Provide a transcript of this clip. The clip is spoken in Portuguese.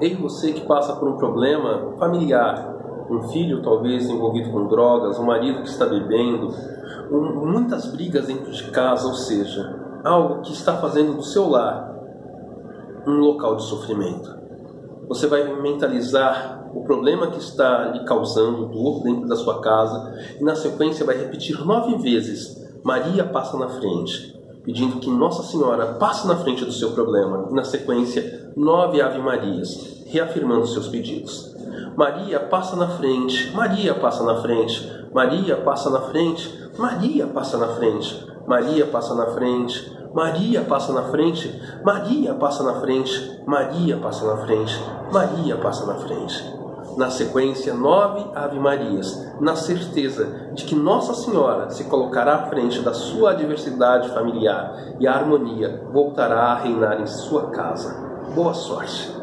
Ei você que passa por um problema familiar, um filho talvez envolvido com drogas, um marido que está bebendo, um, muitas brigas dentro de casa, ou seja, algo que está fazendo do seu lar um local de sofrimento. Você vai mentalizar o problema que está lhe causando dor dentro da sua casa e na sequência vai repetir nove vezes: Maria passa na frente, pedindo que Nossa Senhora passe na frente do seu problema. E na sequência, nove Ave Marias, reafirmando seus pedidos. Maria passa na frente, Maria passa na frente, Maria passa na frente, Maria passa na frente, Maria passa na frente, Maria passa na frente, Maria passa na frente, Maria passa na frente, Maria passa na frente. Na sequência, nove Ave Marias, na certeza de que Nossa Senhora se colocará à frente da sua adversidade familiar e a harmonia voltará a reinar em sua casa. Boa sorte!